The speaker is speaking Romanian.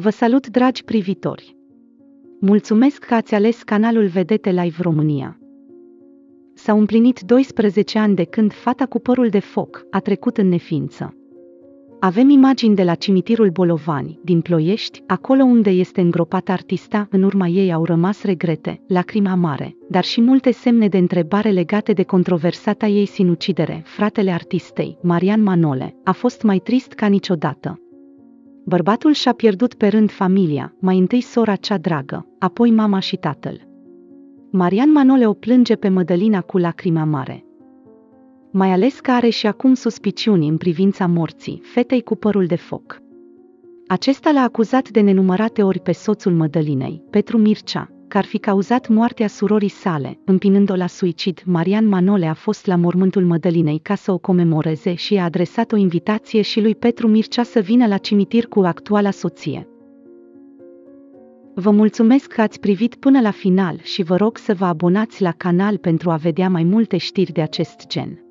Vă salut, dragi privitori! Mulțumesc că ați ales canalul Vedete Live România. S-au împlinit 12 ani de când fata cu părul de foc a trecut în neființă. Avem imagini de la cimitirul Bolovani, din Ploiești, acolo unde este îngropată artista, în urma ei au rămas regrete, lacrima mare, dar și multe semne de întrebare legate de controversata ei sinucidere. Fratele artistei, Marian Manole, a fost mai trist ca niciodată. Bărbatul și-a pierdut pe rând familia, mai întâi sora cea dragă, apoi mama și tatăl. Marian Manole o plânge pe Mădălina cu lacrima mare. Mai ales că are și acum suspiciuni în privința morții, fetei cu părul de foc. Acesta l-a acuzat de nenumărate ori pe soțul Mădălinei, Petru Mircea, că ar fi cauzat moartea surorii sale, împinând-o la suicid. Marian Manole a fost la mormântul Mădălinei ca să o comemoreze și a adresat o invitație și lui Petru Mircea să vină la cimitir cu actuala soție. Vă mulțumesc că ați privit până la final și vă rog să vă abonați la canal pentru a vedea mai multe știri de acest gen.